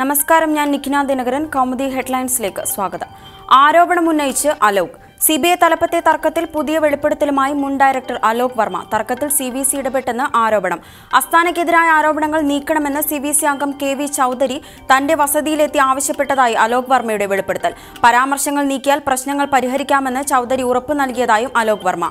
നമസ്കാരം ഞാൻ നിഖിന ദിനകരൻ. കൗമുദി ഹെഡ്ലൈൻസിലേക്ക് സ്വാഗതം. ആരോപണം ഉന്നയിച്ച് അലോക്. സി ബി ഐ തലപ്പത്തെ തർക്കത്തിൽ പുതിയ വെളിപ്പെടുത്തലുമായി മുൻ ഡയറക്ടർ അലോക് വർമ്മ. തർക്കത്തിൽ സി വി സി ഇടപെട്ടെന്ന് ആരോപണം. അസ്ഥാനയ്ക്കെതിരായ ആരോപണങ്ങൾ നീക്കണമെന്ന് സി ബി സി അംഗം കെ വി ചൌധരി തന്റെ വസതിയിലെത്തി ആവശ്യപ്പെട്ടതായി അലോക് വർമ്മയുടെ വെളിപ്പെടുത്തൽ. പരാമർശങ്ങൾ നീക്കിയാൽ പ്രശ്നങ്ങൾ പരിഹരിക്കാമെന്ന് ചൌധരി ഉറപ്പു നൽകിയതായും അലോക് വർമ്മ.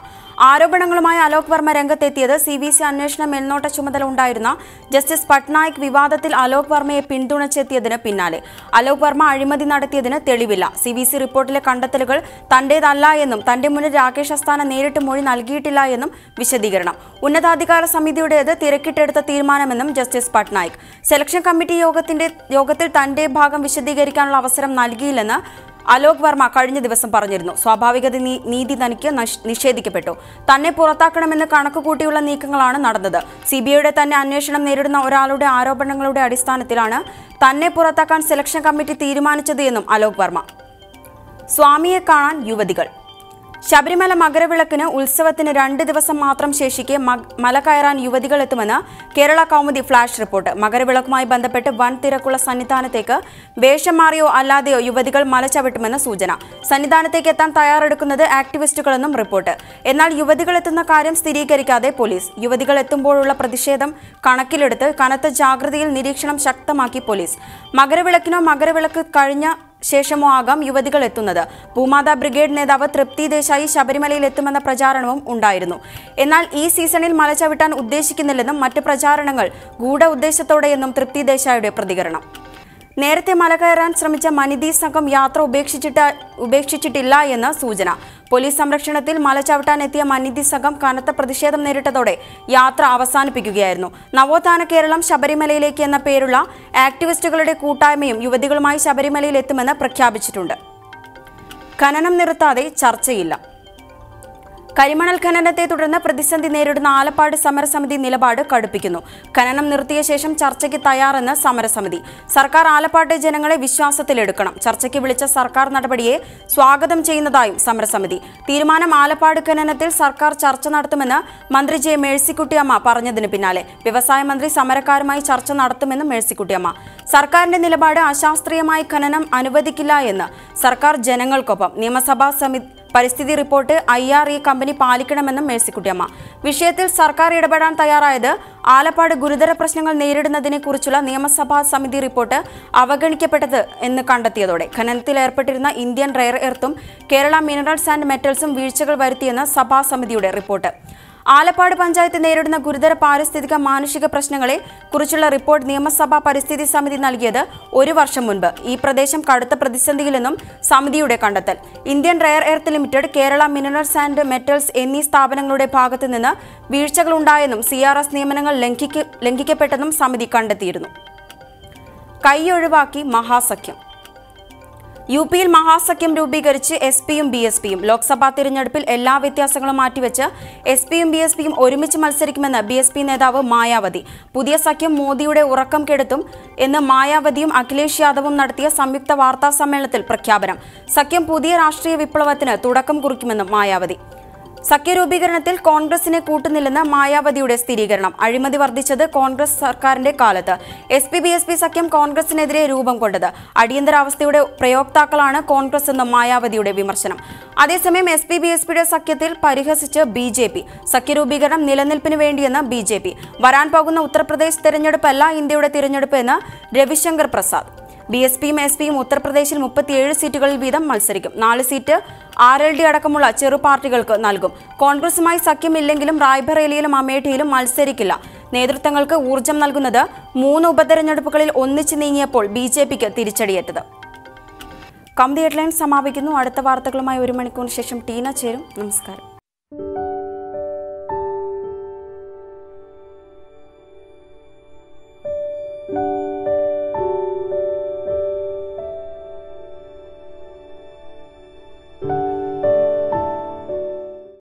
ആരോപണങ്ങളുമായി അലോക് വർമ്മ രംഗത്തെത്തിയത് സി ബി സി അന്വേഷണ മേൽനോട്ട ചുമതല ഉണ്ടായിരുന്ന ജസ്റ്റിസ് പട്നായിക് വിവാദത്തിൽ അലോക് വർമ്മയെ പിന്തുണച്ചെത്തിയതിന് പിന്നാലെ. അലോക് വർമ്മ അഴിമതി നടത്തിയതിന് തെളിവില്ല. സി ബി സി റിപ്പോർട്ടിലെ കണ്ടെത്തലുകൾ തന്റേതല്ല എന്നും തന്റെ മുന്നിൽ രാകേഷ് അസ്ഥാന നേരിട്ട് മൊഴി നൽകിയിട്ടില്ല എന്നും വിശദീകരണം. ഉന്നതാധികാര സമിതിയുടേത് തിരക്കിട്ടെടുത്ത തീരുമാനമെന്നും ജസ്റ്റിസ് പട്നായിക്. സെലക്ഷൻ കമ്മിറ്റി യോഗത്തിന്റെ യോഗത്തിൽ തന്റെ ഭാഗം വിശദീകരിക്കാനുള്ള അവസരം നൽകിയില്ലെന്ന് അലോക് വർമ്മ കഴിഞ്ഞ ദിവസം പറഞ്ഞിരുന്നു. സ്വാഭാവിക നീതി തനിക്ക് നിഷേധിക്കപ്പെട്ടു. തന്നെ പുറത്താക്കണമെന്ന് കണക്കുകൂട്ടിയുള്ള നീക്കങ്ങളാണ് നടന്നത്. സി ബി ഐയുടെ തന്നെ അന്വേഷണം നേരിടുന്ന ഒരാളുടെ ആരോപണങ്ങളുടെ അടിസ്ഥാനത്തിലാണ് തന്നെ പുറത്താക്കാൻ സെലക്ഷൻ കമ്മിറ്റി തീരുമാനിച്ചത് എന്നും അലോക് വർമ്മ. സ്വാമിയെ കാണാൻ യുവതികൾ. ശബരിമല മകരവിളക്കിന് ഉത്സവത്തിന് രണ്ട് ദിവസം മാത്രം ശേഷിക്കെ മല കയറാൻ യുവതികൾ എത്തുമെന്ന് കേരള കൗമുദി ഫ്ളാഷ് റിപ്പോർട്ട്. മകരവിളക്കുമായി ബന്ധപ്പെട്ട് വൻ തിരക്കുള്ള സന്നിധാനത്തേക്ക് വേഷം മാറിയോ അല്ലാതെയോ യുവതികൾ മല ചവിട്ടുമെന്ന് സൂചന. സന്നിധാനത്തേക്ക് എത്താൻ തയ്യാറെടുക്കുന്നത് ആക്ടിവിസ്റ്റുകളെന്നും റിപ്പോർട്ട്. എന്നാൽ യുവതികൾ എത്തുന്ന കാര്യം സ്ഥിരീകരിക്കാതെ പോലീസ്. യുവതികൾ എത്തുമ്പോഴുള്ള പ്രതിഷേധം കണക്കിലെടുത്ത് കനത്ത ജാഗ്രതയിൽ നിരീക്ഷണം ശക്തമാക്കി പോലീസ്. മകരവിളക്കിനോ മകരവിളക്ക് കഴിഞ്ഞ ശേഷമോ ആകാം യുവതികൾ എത്തുന്നത്. ഭൂമാതാ ബ്രിഗേഡ് നേതാവ് തൃപ്തി ദേശായി ശബരിമലയിൽ എത്തുമെന്ന പ്രചാരണവും ഉണ്ടായിരുന്നു. എന്നാൽ ഈ സീസണിൽ മല ചവിട്ടാൻ ഉദ്ദേശിക്കുന്നില്ലെന്നും മറ്റ് പ്രചാരണങ്ങൾ ഗൂഢ ഉദ്ദേശത്തോടെയെന്നും തൃപ്തി ദേശായിയുടെ പ്രതികരണം. നേരത്തെ മല കയറാൻ ശ്രമിച്ച മനിതി സംഘം യാത്ര ഉപേക്ഷിച്ചിട്ട് ഉപേക്ഷിച്ചിട്ടില്ല എന്ന് സൂചന. പോലീസ് സംരക്ഷണത്തിൽ മല ചവിട്ടാനെത്തിയ മനിതി സംഘം കനത്ത പ്രതിഷേധം നേരിട്ടതോടെ യാത്ര അവസാനിപ്പിക്കുകയായിരുന്നു. നവോത്ഥാന കേരളം ശബരിമലയിലേക്ക് എന്ന പേരുള്ള ആക്ടിവിസ്റ്റുകളുടെ കൂട്ടായ്മയും യുവതികളുമായി ശബരിമലയിൽ എത്തുമെന്ന് പ്രഖ്യാപിച്ചിട്ടുണ്ട്. ഖനനം നിർത്താതെ ചർച്ചയില്ല. കരിമണൽ ഖനനത്തെ തുടർന്ന് പ്രതിസന്ധി നേരിടുന്ന ആലപ്പാട് സമരസമിതി നിലപാട് കടുപ്പിക്കുന്നു. ഖനനം നിർത്തിയ ശേഷം ചർച്ചയ്ക്ക് തയ്യാറെന്ന് സമരസമിതി. സർക്കാർ ആലപ്പാട്ടെ ജനങ്ങളെ വിശ്വാസത്തിലെടുക്കണം. ചർച്ചയ്ക്ക് വിളിച്ച സർക്കാർ നടപടിയെ സ്വാഗതം ചെയ്യുന്നതായും സമരസമിതി. തീരുമാനം ആലപ്പാട് ഖനനത്തിൽ സർക്കാർ ചർച്ച നടത്തുമെന്ന് മന്ത്രി ജെ മേഴ്സിക്കുട്ടിയമ്മ പറഞ്ഞതിന് പിന്നാലെ. വ്യവസായ മന്ത്രി സമരക്കാരുമായി ചർച്ച നടത്തുമെന്ന് മേഴ്സിക്കുട്ടിയമ്മ. സർക്കാരിന്റെ നിലപാട് അശാസ്ത്രീയമായി ഖനനം അനുവദിക്കില്ല എന്ന് സർക്കാർ ജനങ്ങൾക്കൊപ്പം നിയമസഭാ സമിതി പരിസ്ഥിതി report I R E company പാലിക്കണമെന്നും മേഴ്സിക്കുട്ടിയമ്മ. വിഷയത്തിൽ സർക്കാർ ഇടപെടാൻ തയ്യാറായത് ആലപ്പാട് ഗുരുതര പ്രശ്നങ്ങൾ നേരിടുന്നതിനെ കുറിച്ചുള്ള നിയമസഭാ സമിതി റിപ്പോർട്ട് അവഗണിക്കപ്പെട്ടത് എന്ന് കണ്ടെത്തിയതോടെ ഖനനത്തിൽ ഏർപ്പെട്ടിരുന്ന ഇന്ത്യൻ റെയർ എർത്തും കേരള മിനറൽസ് ആൻഡ് മെറ്റൽസും വീഴ്ചകൾ വരുത്തിയെന്ന് സഭാ സമിതിയുടെ റിപ്പോർട്ട്. ആലപ്പാട് പഞ്ചായത്ത് നേരിടുന്ന ഗുരുതര പാരിസ്ഥിതിക മാനുഷിക പ്രശ്നങ്ങളെ കുറിച്ചുള്ള റിപ്പോർട്ട് നിയമസഭാ പരിസ്ഥിതി സമിതി നൽകിയത് ഒരു വർഷം മുൻപ്. ഈ പ്രദേശം കടുത്ത പ്രതിസന്ധിയിലെന്നും സമിതിയുടെ കണ്ടെത്തൽ. Indian rare earth limited Kerala minerals and metals എന്നീ സ്ഥാപനങ്ങളുടെ ഭാഗത്തു നിന്ന് വീഴ്ചകളുണ്ടായെന്നും സി ആർ എസ് നിയമനങ്ങൾ ലംഘിക്കപ്പെട്ടെന്നും സമിതി കണ്ടെത്തിയിരുന്നു. കൈയൊഴിവാക്കി മഹാസഖ്യം. യു പിയിൽ മഹാസഖ്യം രൂപീകരിച്ച് എസ് പിയും ബി എസ് പിയും. ലോക്സഭാ തിരഞ്ഞെടുപ്പിൽ എല്ലാ വ്യത്യാസങ്ങളും മാറ്റിവെച്ച് എസ് പിയും ബി എസ് പിയും ഒരുമിച്ച് മത്സരിക്കുമെന്ന് ബി എസ് പി നേതാവ് മായാവതി. പുതിയ സഖ്യം മോദിയുടെ ഉറക്കം കെടുത്തും എന്ന് മായാവതിയും അഖിലേഷ് യാദവും നടത്തിയ സംയുക്ത വാർത്താ സമ്മേളനത്തിൽ പ്രഖ്യാപനം. സഖ്യം പുതിയ രാഷ്ട്രീയ വിപ്ലവത്തിന് തുടക്കം കുറിക്കുമെന്നും മായാവതി. സഖ്യരൂപീകരണത്തിൽ കോൺഗ്രസിനെ കൂട്ടുന്നില്ലെന്ന് മായാവതിയുടെ സ്ഥിരീകരണം. അഴിമതി വർദ്ധിച്ചത് കോൺഗ്രസ് സർക്കാരിന്റെ കാലത്ത്. S P B S P സഖ്യം കോൺഗ്രസിനെതിരെ രൂപം കൊണ്ടത്. അടിയന്തരാവസ്ഥയുടെ പ്രയോക്താക്കളാണ് കോൺഗ്രസ് എന്നും മായാവതിയുടെ വിമർശനം. അതേസമയം എസ് പി ബി എസ് പിയുടെ സഖ്യത്തിൽ പരിഹസിച്ച് ബി ജെ പി. സഖ്യരൂപീകരണം നിലനിൽപ്പിന് വേണ്ടിയെന്ന് ബി ജെ പി. വരാൻ പോകുന്ന ഉത്തർപ്രദേശ് തെരഞ്ഞെടുപ്പല്ല ഇന്ത്യയുടെ തിരഞ്ഞെടുപ്പ് എന്ന് രവിശങ്കർ പ്രസാദ്. ബി എസ് പിയും എസ് പിയും ഉത്തർപ്രദേശിൽ മുപ്പത്തിയേഴ് സീറ്റുകളിൽ വീതം മത്സരിക്കും. നാല് സീറ്റ് ആർ എൽ ഡി അടക്കമുള്ള ചെറു പാർട്ടികൾക്ക് നൽകും. കോൺഗ്രസുമായി സഖ്യമില്ലെങ്കിലും റായ്ബറേലിയിലും അമേഠിയിലും മത്സരിക്കില്ല. നേതൃത്വങ്ങൾക്ക് ഊർജം നൽകുന്നത് മൂന്ന് ഉപതെരഞ്ഞെടുപ്പുകളിൽ ഒന്നിച്ചു നീങ്ങിയപ്പോൾ ബി ജെ പിക്ക് തിരിച്ചടിയേറ്റത്. കമ്പി ഹെഡ്ലൈൻ സമാപിക്കുന്നു. അടുത്ത വാർത്തകളുമായി ഒരു മണിക്കൂറിന് ശേഷം ടീന ചേരും. നമസ്കാരം.